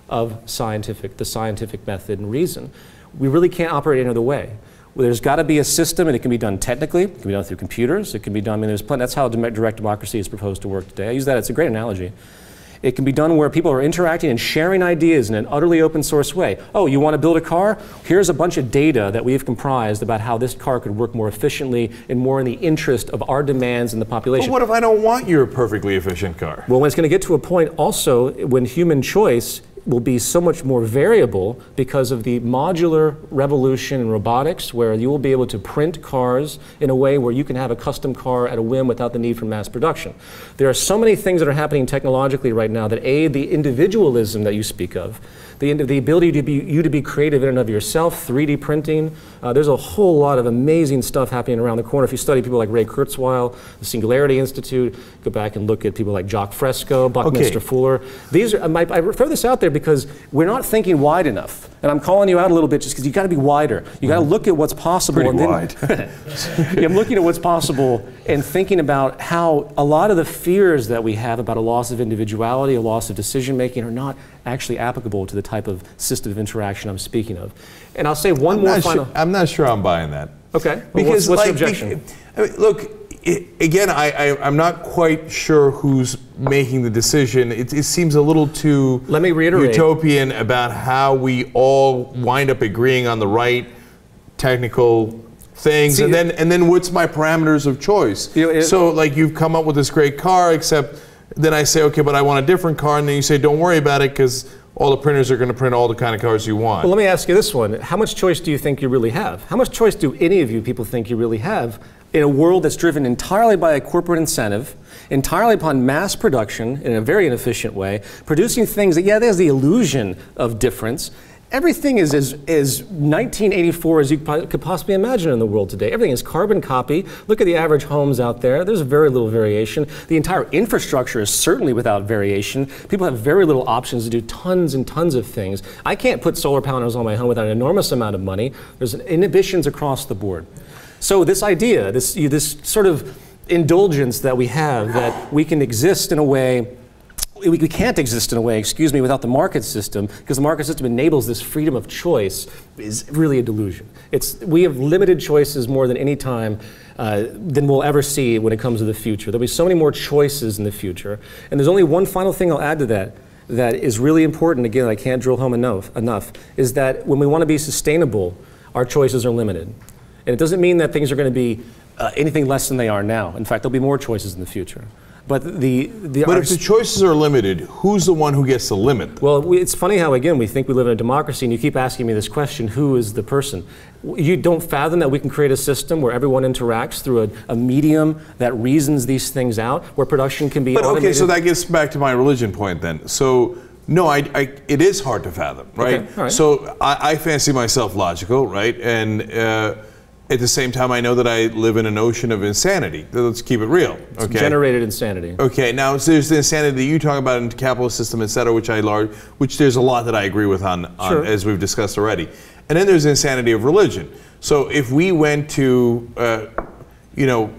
of scientific, the scientific method and reason. We really can't operate any other way. Well, there's got to be a system, and it can be done technically. It can be done through computers. It can be done. I mean, there's plenty. That's how direct democracy is proposed to work today. I use that. It's a great analogy. It can be done where people are interacting and sharing ideas in an utterly open source way. Oh, you want to build a car? Here's a bunch of data that we've comprised about how this car could work more efficiently and more in the interest of our demands and the population. but what if I don't want your perfectly efficient car? Well, when it's going to get to a point also when human choice will be so much more variable because of the modular revolution in robotics, where you will be able to print cars in a way where you can have a custom car at a whim without the need for mass production. There are so many things that are happening technologically right now that aid the individualism that you speak of the, the ability to be you to be creative in and of yourself, 3D printing. Uh, there's a whole lot of amazing stuff happening around the corner. If you study people like Ray Kurzweil, the Singularity Institute, go back and look at people like Jacques Fresco, Buckminster okay. Fuller. These are, I, I throw this out there because we're not thinking wide enough. And I'm calling you out a little bit just because you got to be wider. You got to mm. look at what's possible. Pretty wide. I'm looking at what's possible and thinking about how a lot of the fears that we have about a loss of individuality, a loss of decision making, are not actually applicable to the type of system of interaction I'm speaking of. And I'll say one I'm more final. Sure, I'm not sure I'm buying that. Okay. Because well, what's, what's like, the objection? I mean, look, it, again, I, I, am not quite sure who's making the decision. It, it, seems a little too Let me reiterate. utopian about how we all wind up agreeing on the right technical things, See, and then and then what's my parameters of choice? You know, it, so like you've come up with this great car, except then I say, okay, but I want a different car, and then you say, don't worry about it because all the printers are going to print all the kind of cars you want. Well, let me ask you this one: How much choice do you think you really have? How much choice do any of you people think you really have in a world that's driven entirely by a corporate incentive, entirely upon mass production in a very inefficient way, producing things that, yeah, there's the illusion of difference, Everything is as, as 1984 as you could possibly imagine in the world today. Everything is carbon copy. Look at the average homes out there. There's very little variation. The entire infrastructure is certainly without variation. People have very little options to do tons and tons of things. I can't put solar panels on my home without an enormous amount of money. There's inhibitions across the board. So this idea, this, this sort of indulgence that we have that we can exist in a way we, we can't exist in a way, excuse me, without the market system, because the market system enables this freedom of choice, is really a delusion. It's, we have limited choices more than any time uh, than we'll ever see when it comes to the future. There'll be so many more choices in the future. And there's only one final thing I'll add to that that is really important, again, I can't drill home enough, enough, is that when we want to be sustainable, our choices are limited. And it doesn't mean that things are going to be uh, anything less than they are now. In fact, there'll be more choices in the future. But the, the but if the choices are limited, who's the one who gets the limit? Well, we, it's funny how again we think we live in a democracy, and you keep asking me this question: Who is the person? You don't fathom that we can create a system where everyone interacts through a, a medium that reasons these things out, where production can be. But automated. okay, so that gets back to my religion point then. So. No, I, I, it is hard to fathom, right? Okay, So I, I, fancy myself logical, right? And uh, at the same time, I know that I live in an ocean of insanity. Let's keep it real. Okay. Generated insanity. Okay. Now so there's the insanity that you talk about in the capitalist system, et cetera, which I large, which there's a lot that I agree with on, on sure. as we've discussed already. And then there's the insanity of religion. So if we went to, uh, you know,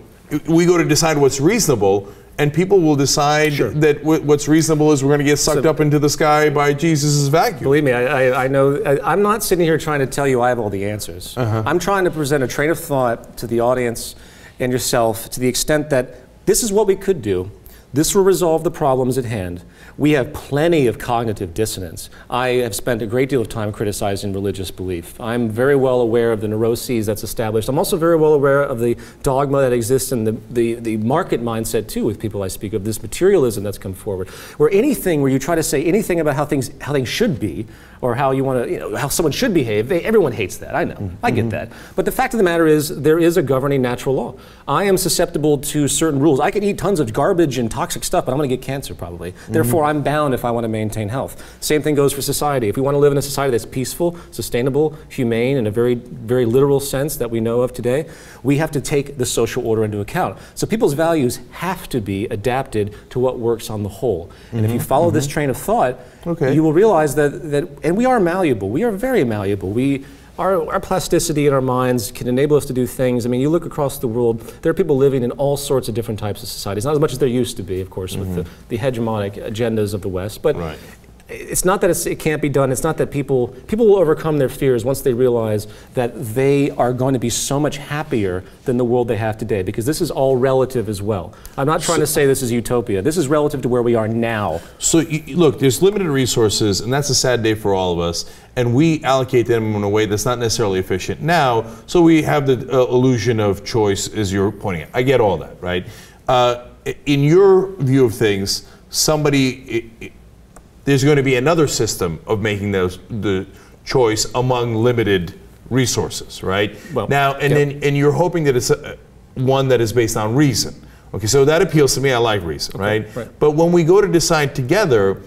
we go to decide what's reasonable and people will decide sure. that what's reasonable is we're going to get sucked so, up into the sky by Jesus' vacuum. Believe me, I, I, I know. I, am not sitting here trying to tell you I have all the answers. Uh-huh. I'm trying to present a train of thought to the audience and yourself to the extent that this is what we could do. This will resolve the problems at hand. We have plenty of cognitive dissonance. I have spent a great deal of time criticizing religious belief. I'm very well aware of the neuroses that's established. I'm also very well aware of the dogma that exists in the, the, the market mindset, too, with people I speak of, this materialism that's come forward. Where anything where you try to say anything about how things, how things should be, or how you want to, you know, how someone should behave. They, everyone hates that. I know. Mm-hmm. I get that. But the fact of the matter is, there is a governing natural law. I am susceptible to certain rules. I can eat tons of garbage and toxic stuff, but I'm going to get cancer probably. Mm-hmm. Therefore, I'm bound if I want to maintain health. Same thing goes for society. If we want to live in a society that's peaceful, sustainable, humane, in a very, very literal sense that we know of today, we have to take the social order into account. So people's values have to be adapted to what works on the whole. Mm-hmm. And if you mm-hmm. follow this mm-hmm. train of thought, okay. you will realize that, that and we are malleable. We are very malleable. We, our, our plasticity in our minds can enable us to do things. I mean, you look across the world, there are people living in all sorts of different types of societies. Not as much as there used to be, of course, mm-hmm. with the, the, hegemonic agendas of the West. But right it's not that it can't be done. It's not that people people will overcome their fears once they realize that they are going to be so much happier than the world they have today. Because this is all relative as well. I'm not trying so, to say this is utopia. This is relative to where we are now. So you, look, there's limited resources, and that's a sad day for all of us. And we allocate them in a way that's not necessarily efficient now. So we have the uh, illusion of choice, as you're pointing out. I get all that, right? Uh, in your view of things, somebody. There's going to be another system of making those the choice among limited resources, right? Well, now, and yeah. then and you're hoping that it's a, one that is based on reason. Okay, so that appeals to me. I like reason, right? right. But when we go to decide together,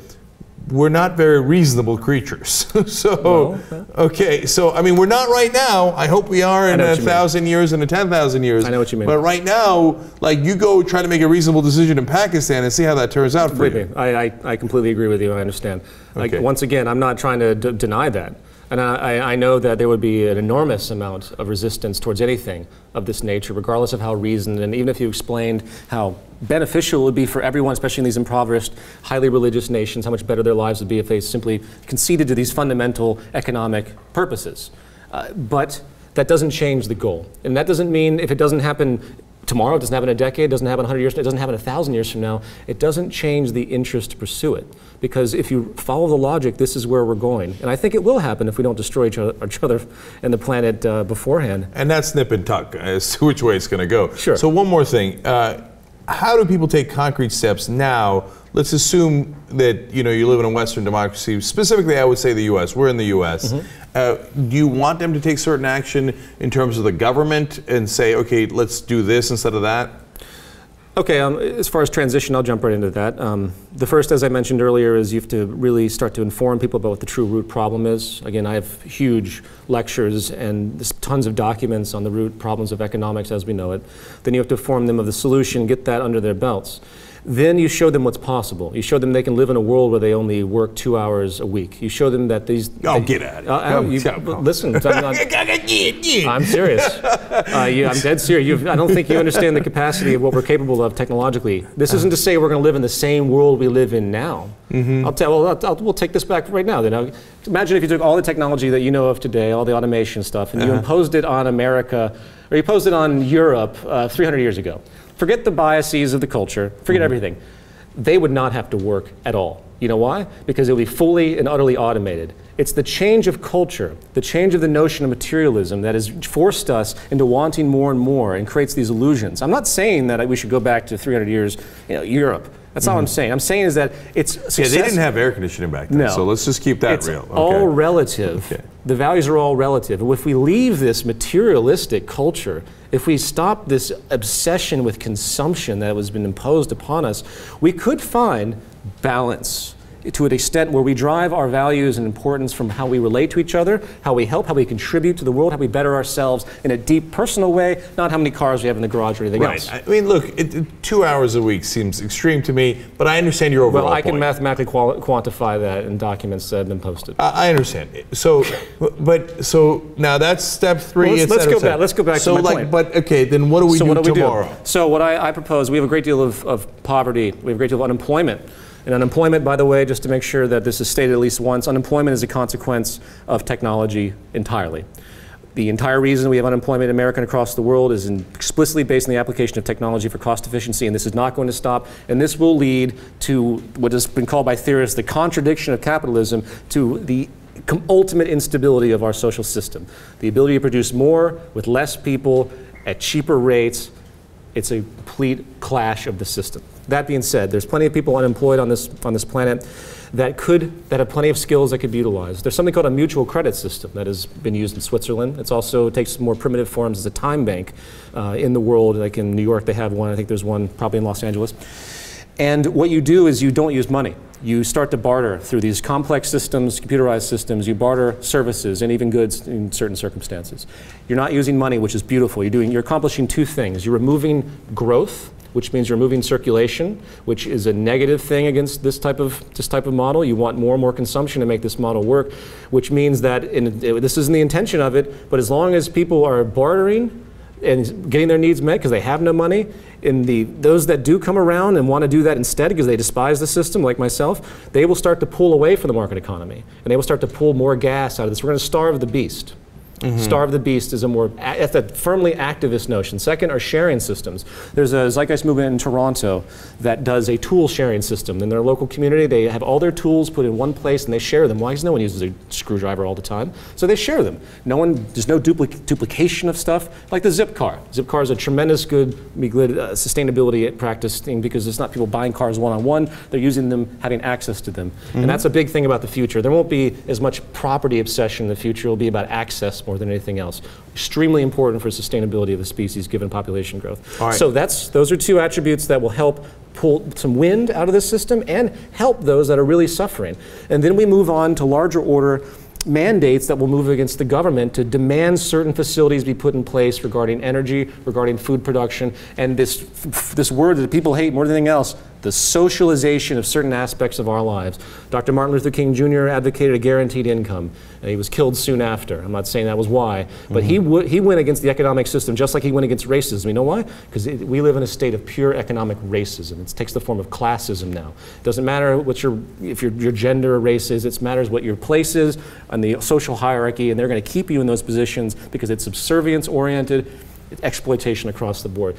we're not very reasonable creatures. so, Well, okay, so I mean, we're not right now. I hope we are in a you mean. thousand years and a ten thousand years. I know what you mean. But right now, like you go try to make a reasonable decision in Pakistan and see how that turns out for you. I, I, I completely agree with you. I understand. Like, once again, I'm not trying to d- deny that. And I, I- know that there would be an enormous amount of resistance towards anything of this nature, regardless of how reasoned, and even if you explained how beneficial it would be for everyone, especially in these impoverished, highly religious nations, how much better their lives would be if they simply conceded to these fundamental economic purposes. Uh, but that doesn't change the goal. And that doesn't mean if it doesn't happen tomorrow, it doesn't happen in a decade, it doesn't happen 100 years, it doesn't happen a 1,000 years from now, it doesn't change the interest to pursue it. Because if you follow the logic, this is where we're going. And I think it will happen if we don't destroy each other, each other and the planet uh, beforehand. And that's nip and tuck as to which way it's going to go. Sure. So one more thing: uh, how do people take concrete steps now? Let's assume that you know you live in a Western democracy. Specifically, I would say the U.S. We're in the U.S. Mm-hmm. Uh, do you want them to take certain action in terms of the government and say, okay, let's do this instead of that? Okay, um, as far as transition, I'll jump right into that. Um, the first, as I mentioned earlier, is you have to really start to inform people about what the true root problem is. Again, I have huge lectures and tons of documents on the root problems of economics as we know it. Then you have to inform them of the solution, get that under their belts. Then you show them what's possible. You show them they can live in a world where they only work two hours a week. You show them that these. Oh, they- get out of here. uh, you-. Listen, I'm not, I'm serious. Uh, you, I'm dead serious. You've, I don't think you understand the capacity of what we're capable of technologically. This isn't to say we're going to live in the same world we live in now. I'll tell. Well, I'll, I'll, we'll take this back right now. Then I'll- imagine if you took all the technology that you know of today, all the automation stuff, and you imposed it on America, or you imposed it on Europe uh, 300 years ago. Forget the biases of the culture. Forget mm-hmm. everything. They would not have to work at all. You know why? Because it would be fully and utterly automated. It's the change of culture, the change of the notion of materialism that has forced us into wanting more and more and creates these illusions. I'm not saying that we should go back to 300 years, you know, Europe. That's not what I'm mm-hmm. saying. I'm saying is that it's Yeah, they didn't have air conditioning back then, No. so let's just keep that it's real. Okay. all relative. Okay. The values are all relative. And if we leave this materialistic culture, if we stop this obsession with consumption that has been imposed upon us, we could find balance to an extent where we drive our values and importance from how we relate to each other, how we help, how we contribute to the world, how we better ourselves in a deep personal way, not how many cars we have in the garage or anything Right. else. I mean, look, it, two hours a week seems extreme to me, but I understand your overall well, I can point. mathematically quantify that in documents that have been posted. I I understand. So, but so now that's step three. Well, let's- et let's go back- let's go back to So, my like, point. but okay, then what do we so do what do we tomorrow? do? So what I, I propose, we have a great deal of, of poverty. We have a great deal of unemployment. And unemployment, by the way, just to make sure that this is stated at least once, unemployment is a consequence of technology entirely. The entire reason we have unemployment in America and across the world is explicitly based on the application of technology for cost efficiency, and this is not going to stop. And this will lead to what has been called by theorists the contradiction of capitalism to the ultimate instability of our social system. The ability to produce more with less people at cheaper rates it's a complete clash of the system. That being said, there's plenty of people unemployed on this on this planet that could that have plenty of skills that could be utilized. There's something called a mutual credit system that has been used in Switzerland. It's also takes more primitive forms as a time bank uh, in the world. Like in New York, they have one. I think there's one probably in Los Angeles. And what you do is you don't use money. You start to barter through these complex systems, computerized systems. You barter services and even goods in certain circumstances. You're not using money, which is beautiful. You're doing, you're accomplishing two things. You're removing growth, which means you're removing circulation, which is a negative thing against this type of this type of model. You want more and more consumption to make this model work, which means that in, this isn't the intention of it. But as long as people are bartering and getting their needs met because they have no money. And the those that do come around and want to do that instead because they despise the system, like myself, they will start to pull away from the market economy, and they will start to pull more gas out of this. We're going to starve the beast. Starve the beast is a more a- that's a firmly activist notion. Second are sharing systems. There's a zeitgeist movement in Toronto that does a tool sharing system. In their local community, they have all their tools put in one place and they share them. Why? Because no one uses a screwdriver all the time, so they share them. No one, there's no duplic- duplication of stuff. Like the Zip car. Zip car is a tremendous good, uh, sustainability practice thing because it's not people buying cars one on one. They're using them, having access to them, and that's a big thing about the future. There won't be as much property obsession in the future. It'll be about access more than anything else. Extremely important for sustainability of the species given population growth. Right. So that's those are two attributes that will help pull some wind out of this system and help those that are really suffering. And then we move on to larger order mandates that will move against the government to demand certain facilities be put in place regarding energy, regarding food production, and this this word that people hate more than anything else, the socialization of certain aspects of our lives. Dr. Martin Luther King Jr. advocated a guaranteed income, and he was killed soon after. I'm not saying that was why, but he, mm-hmm. w- he went against the economic system just like he went against racism. You know why? Because we live in a state of pure economic racism. It takes the form of classism now. It doesn't matter what your, if your, your gender or race is, it matters what your place is on the social hierarchy, and they're going to keep you in those positions because it's subservience oriented, it's exploitation across the board.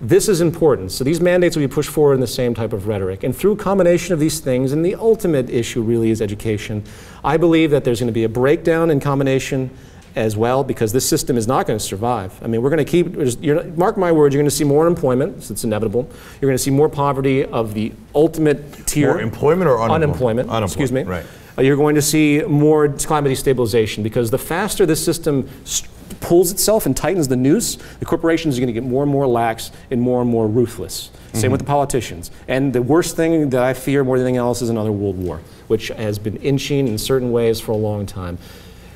This is important. So these mandates will be pushed forward in the same type of rhetoric. And through combination of these things, and the ultimate issue really is education, I believe that there's going to be a breakdown in combination as well because this system is not going to survive. I mean, we're going to keep, you're, mark my words, you're going to see more unemployment, so it's inevitable. You're going to see more poverty of the ultimate tier. More employment or unemployment? Unemployment, Unemployment, excuse me. right. Uh, You're going to see more climate destabilization because the faster this system st- pulls itself and tightens the noose, the corporations are going to get more and more lax and more and more ruthless. Same with the politicians. And the worst thing that I fear more than anything else is another world war, which has been inching in certain ways for a long time.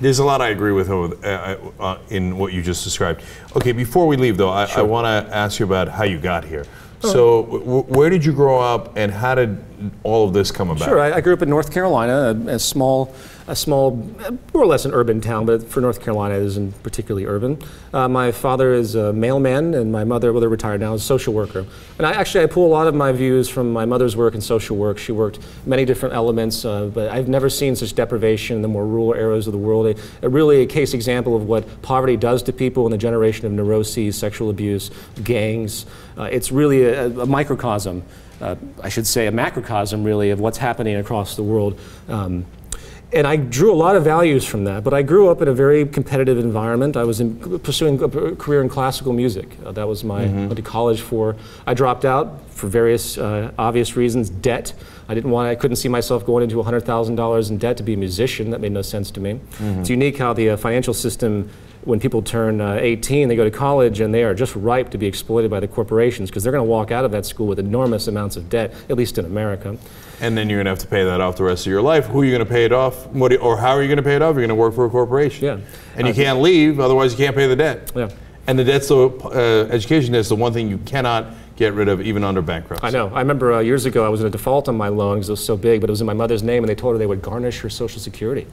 There's a lot I agree with uh, uh, in what you just described. Okay, before we leave though, I, I want to ask you about how you got here. So, w- where did you grow up, and how did all of this come about? Sure, I, I grew up in North Carolina, a, a small, a small, more or less an urban town, but for North Carolina, it isn't particularly urban. Uh, my father is a mailman, and my mother, well, they're retired now, is a social worker. And I actually I pull a lot of my views from my mother's work in social work. She worked many different elements, uh, but I've never seen such deprivation in the more rural areas of the world. A, a really a case example of what poverty does to people in the generation of neuroses, sexual abuse, gangs. Uh, it's really a, a microcosm uh, I should say, a macrocosm really of what's happening across the world. Um, and I drew a lot of values from that, but I grew up in a very competitive environment. I was in, pursuing a career in classical music. Uh, that was my, went to college for. I dropped out for various uh, obvious reasons. Debt. I didn't want, I couldn't see myself going into $100,000 in debt to be a musician. That made no sense to me. It's unique how the uh, financial system when people turn uh, 18, they go to college and they are just ripe to be exploited by the corporations because they're going to walk out of that school with enormous amounts of debt, at least in America. And then you're going to have to pay that off the rest of your life. Who are you going to pay it off? What you- or how are you going to pay it off? You're going to work for a corporation. Yeah. And you Uh, can't leave, otherwise you can't pay the debt. Yeah. And the debt's the uh, education is the one thing you cannot get rid of even under bankruptcy. I know. I remember uh, years ago I was in a default on my loan because it was so big, but it was in my mother's name, and they told her they would garnish her Social Security,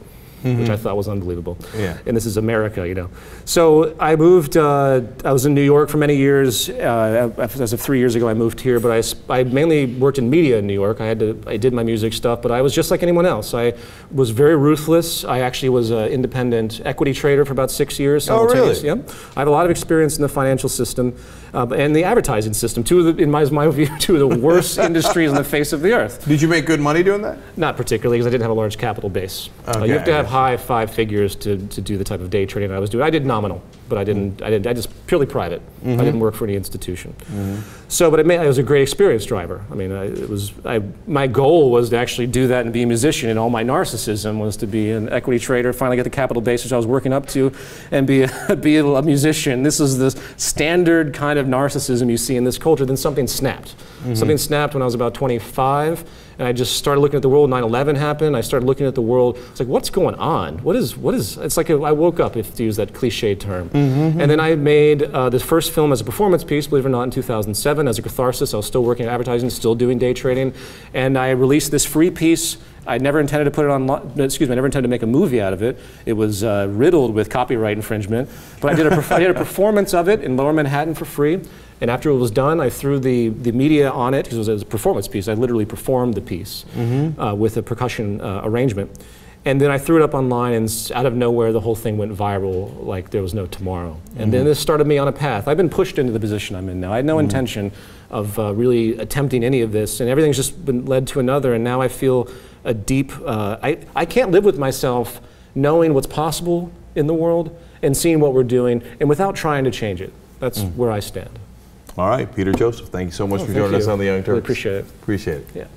which I thought was unbelievable. Yeah. And this is America, you know. So I moved. Uh, I was in New York for many years. Uh, as of three years ago, I moved here, but I, I mainly worked in media in New York. I had to. I did my music stuff, but I was just like anyone else. I was very ruthless. I actually was an independent equity trader for about six years. Oh, really? Yep. I have a lot of experience in the financial system uh, and the advertising system. Two of the, in my, my view, two of the worst industries on the face of the earth. Did you make good money doing that? Not particularly, because I didn't have a large capital base. Uh, you have to have high five figures to, to do the type of day trading I was doing. I did nominal, but I didn't. I didn't. I just purely private. Mm-hmm. I didn't work for any institution. So, but it, made, it was a great experience driver. I mean, I, it was. I, my goal was to actually do that and be a musician, and all my narcissism was to be an equity trader, finally get the capital base which I was working up to, and be a, be a musician. This is the standard kind of narcissism you see in this culture. Then something snapped. Something snapped when I was about 25, and I just started looking at the world. 9/11 happened. I started looking at the world. It's like, what's going on? What is what is? It's like a, I woke up, if to use that cliche term. And then I made uh, this first film as a performance piece, believe it or not, in 2007 as a catharsis. I was still working in advertising, still doing day trading, and I released this free piece. I never intended to put it on. Excuse me. I never intended to make a movie out of it. It was uh, riddled with copyright infringement. But I did a I did a performance of it in Lower Manhattan for free. And after it was done, I threw the, the media on it because it was a performance piece. I literally performed the piece uh, with a percussion uh, arrangement. And then I threw it up online, and out of nowhere, the whole thing went viral like there was no tomorrow. And then this started me on a path. I've been pushed into the position I'm in now. I had no intention of uh, really attempting any of this, and everything's just been led to another. And now I feel a deep. Uh, I I can't live with myself knowing what's possible in the world and seeing what we're doing, and without trying to change it. That's where I stand. All right, Peter Joseph, thank you so much Oh, for joining us on the Young Really Turks. appreciate it. Appreciate it. Yeah.